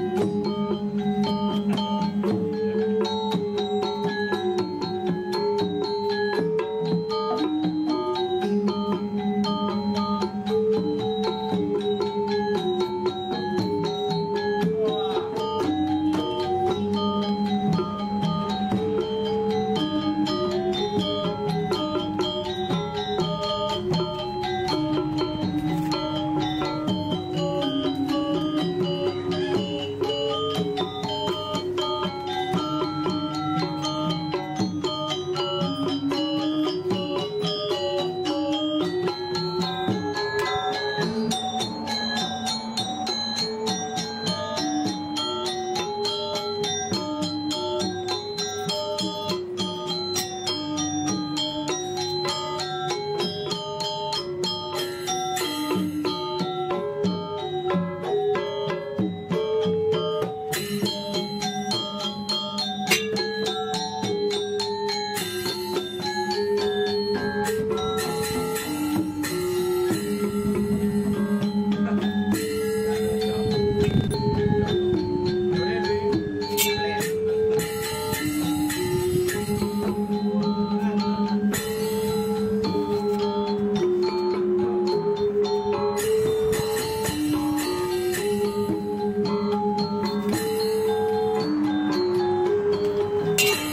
Thank need you.